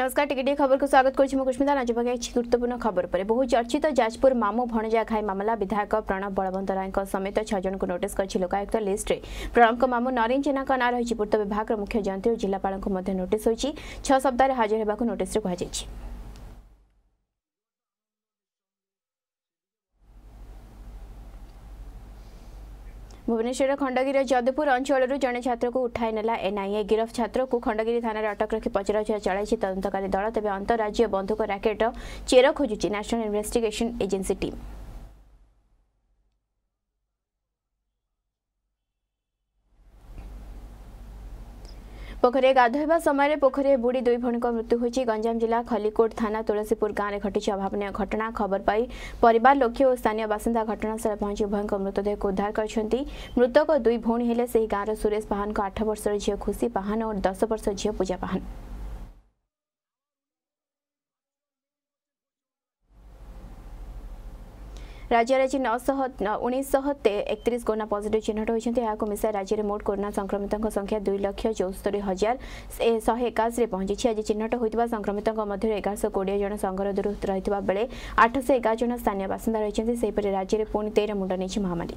নমস্কার টিকিটি খবরকে স্বাগত করছি মু কুস্মিতা রাজ্যপাল একটি গুরুত্বপূর্ণ খবর পরে বহু চর্চিত যাজপুর মামু ভণজা ঘাই মামলা বিধায়ক প্রণব বলবন্ত রায় সমেত ছজনক নোটিস করছে লোকায়ুক্ত লিষ্টে প্রণবক মামু নরেন জেনাঙ্ক নাঁ রয়েছে পূর্ত বিভাগের মুখ্য যন্ত্রী ও জেলাপাল নোটিস হয়েছে ছ সপ্তাহে হাজির হওয়া নোটিসে কুহযাই ଭୁବନେଶ୍ୱରର ଖଣ୍ଡଗିରିର ଯଦୁପୁର ଅଞ୍ଚଳରୁ ଜଣେ ଛାତ୍ରକୁ ଉଠାଇ ନେଲା ଏନ୍ଆଇଏ ଗିରଫ ଛାତ୍ରକୁ ଖଣ୍ଡଗିରି ଥାନାରେ ଅଟକ ରଖି ପଚରାଉଚରା ଚଳାଇଛି ତଦନ୍ତକାରୀ ଦଳ ତେବେ ଅନ୍ତରାଜ୍ୟ ବନ୍ଧୁକ ରାକେଟର ଚେର ଖୋଜୁଛି ନ୍ୟାସନାଲ୍ ଇନ୍ଭେଷ୍ଟିଗେସନ୍ ଏଜେନ୍ସି ଟିମ୍ ପୋଖରୀରେ ଗାଧୋଇବା ସମୟରେ ପୋଖରୀରେ ବୁଡ଼ି ଦୁଇ ଭଉଣୀଙ୍କ ମୃତ୍ୟୁ ହୋଇଛି ଗଞ୍ଜାମ ଜିଲ୍ଲା ଖଲିକୋଟ ଥାନା ତୁଳସୀପୁର ଗାଁରେ ଘଟିଛି ଅଭାବନୀୟ ଘଟଣା ଖବର ପାଇ ପରିବାର ଲୋକେ ଓ ସ୍ଥାନୀୟ ବାସିନ୍ଦା ଘଟଣାସ୍ଥଳରେ ପହଞ୍ଚି ଉଭୟଙ୍କ ମୃତଦେହକୁ ଉଦ୍ଧାର କରିଛନ୍ତି ମୃତକ ଦୁଇ ଭଉଣୀ ହେଲେ ସେହି ଗାଁର ସୁରେଶ ପାହାନଙ୍କ ଆଠ ବର୍ଷର ଝିଅ ଖୁସି ପାହାନ ଓ ଦଶ ବର୍ଷ ଝିଅ ପୂଜା ପାହାନ राज्य आज नौशह उन्नीस एकतीस कोरोना पजिट चिन्हट होती यहाँ मिसा राज्य मोट कोरोना संक्रमितों संख्या दुई लक्ष चौस्तरी हजार शहे एकाशी पहुंची आज चिन्हट होता संक्रमितों मध्य एगारश कोड़े जन संघर दूर रही बेले आठश एगार जन स्थानीय बासिंदा रही राज्य में पुणी तेईर मुंड नहीं महामारी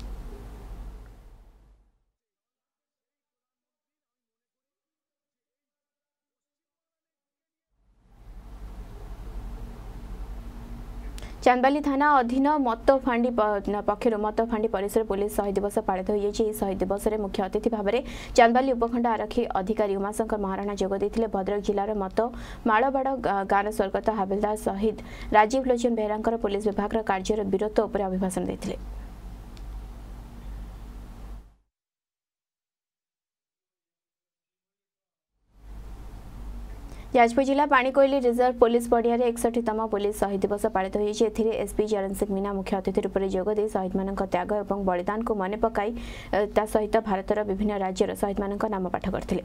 चान्दी थाना अधीन मतोफान्डी पक्ष मतो फाडी परिसर पिलिस शहीद दिवसित शहीद दिवस मुख्य अतिथि भावर चान्दली उपखण्ड आरक्षी अधिक उमाशङ्कर महारणा जोदिले भद्रक जो मालवाड गाँ र स्वर्गत हाबेलदार शहीद राजीव लोचन बेहेराको पुलिस विभाग र कार्य वीरत्व अभिभाषण दिए जाजपुर जाला पाणिक रिजर्भ पुलिस परियर एकसठी तम पुलिस शहीद दिवस पालित एसपी चरण सिंह मीना मुख्य अतिथि रूपले जोदि शहीदमा त्याग ए बलिदान मनै पकसहित भारत र विभिन्न राज्य शहीद म नाम पाठ गरि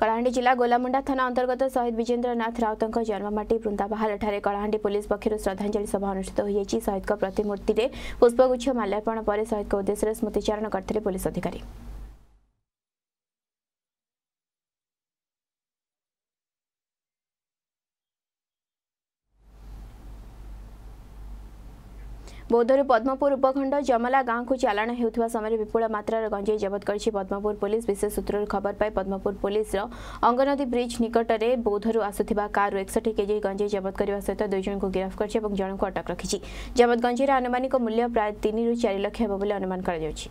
କଳାହାଣ୍ଡି ଜିଲ୍ଲା ଗୋଲାମୁଣ୍ଡା ଥାନା ଅନ୍ତର୍ଗତ ଶହୀଦ ବିଜେନ୍ଦ୍ରନାଥ ରାଉତଙ୍କ ଜନ୍ମମାଟି ବୃନ୍ଦାବାହାଲଠାରେ କଳାହାଣ୍ଡି ପୁଲିସ୍ ପକ୍ଷରୁ ଶ୍ରଦ୍ଧାଞ୍ଜଳି ସଭା ଅନୁଷ୍ଠିତ ହୋଇଯାଇଛି ଶହୀଦଙ୍କ ପ୍ରତିମୂର୍ତ୍ତିରେ ପୁଷ୍ପଗୁଚ୍ଛ ମାଲ୍ୟାର୍ପଣ ପରେ ଶହୀଦଙ୍କ ଉଦ୍ଦେଶ୍ୟରେ ସ୍ମୃତିଚାରଣ କରିଥିଲେ ପୁଲିସ୍ ଅଧିକାରୀ ବୌଦ୍ଧରେ ପଦ୍ମପୁର ଉପଖଣ୍ଡ ଜମଲା ଗାଁକୁ ଚାଲାଣ ହେଉଥିବା ସମୟରେ ବିପୁଳ ମାତ୍ରାର ଗଞ୍ଜେଇ ଜବତ କରିଛି ପଦ୍ମପୁର ପୋଲିସ ବିଶେଷ ସୂତ୍ରରୁ ଖବର ପାଇ ପଦ୍ମପୁର ପୋଲିସର ଅଙ୍ଗନଦୀ ବ୍ରିଜ୍ ନିକଟରେ ବୌଦ୍ଧରୁ ଆସୁଥିବା କାର୍ରୁ ଏକଷଠି କେଜି ଗଞ୍ଜେଇ ଜବତ କରିବା ସହିତ ଦୁଇ ଜଣଙ୍କୁ ଗିରଫ କରିଛି ଏବଂ ଜଣଙ୍କୁ ଅଟକ ରଖିଛି ଜବତ ଗଞ୍ଜେଇର ଆନୁମାନିକ ମୂଲ୍ୟ ପ୍ରାୟ ତିନିରୁ ଚାରି ଲକ୍ଷ ହେବ ବୋଲି ଅନୁମାନ କରାଯାଉଛି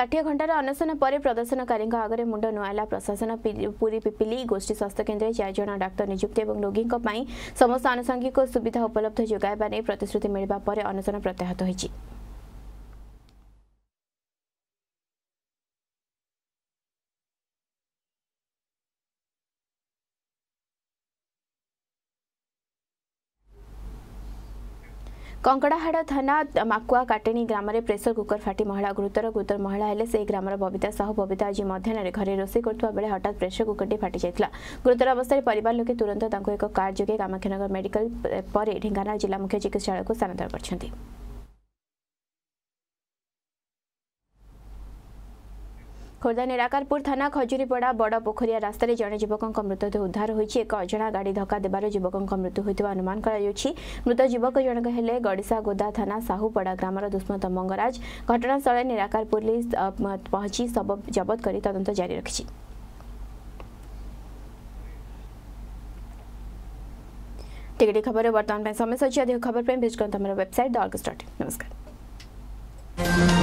ষাঠিয়ে ঘণ্টার অনশন পরে প্রদর্শনকারী আগে মুন্ড নুয়াইলা প্রশাসন পুরী পিপিলি গোষ্ঠী স্বাস্থ্যকেন্দ্রে চারিজন ডাক্তার নিযুক্তি এবং রোগী সমস্ত আনুষঙ্গিক সুবিধা উপলব্ধ যোগাইবা নিয়ে প্রতিশ্রুতি মিলবা পরে অনশন প্রত্যাহত হয়েছে કંકડાહાડ થના માકુઆ કાટેણી ગ્રામરે પ્રેસર કુકર ફાટી મહિળા ગુરુતર ગુરુતર મહિળા હેલે ସେହି ଗ୍ରାମର ବବିତା ସାହୁ ବବିତା ଆଜି ମଧ୍ୟାହ୍ନରେ ଘରେ ରୋଷେଇ କରୁଥିବା ବେଳେ ହଠାତ୍ ପ୍ରେସର କୁକରଟି ଫାଟି ଯାଇଥିଲା ଗୁରୁତର ଅବସ୍ଥାରେ ପରିବାର ଲୋକେ ତୁରନ୍ତ ତାଙ୍କୁ ଏକ କାର୍ ଯୋଗେ କାମାକ୍ଷାନଗର ମେଡିକାଲ ପରେ ଢେଙ୍କାନାଳ ଜିଲ୍ଲା ମୁଖ୍ୟ ଚିକିତ୍ସାଳୟକୁ ସ୍ଥାନାନ୍ତର କରିଛନ୍ତି খোর্ধা নিরাকারপুর থানা খজুরিপড়া বড় পোখরিয়া রাস্তায় জনে যুবকঙ্ক মৃতদেহ উদ্ধার হয়েছে এক অজনা গাড়ি ধক্কা দেবার যুবকঙ্ক মৃত্যু হয়েছে অনুমান করা মৃত যুবক জনক হলে গড়িশা গোদা থানা সাহুপড়া গ্রামের দুষ্মন্ত মঙ্গরাজ ঘটনাস্থলে নিরাকার পুলিশ পৌঁছি শব জবত করে তদন্ত জারি রাখি টিকেটি খবর বর্তমান সময় সজ্জা দেহ খবর পেয়ে ভিজিট করুন আমার ওয়েবসাইট দ অর্গস ডট নমস্কার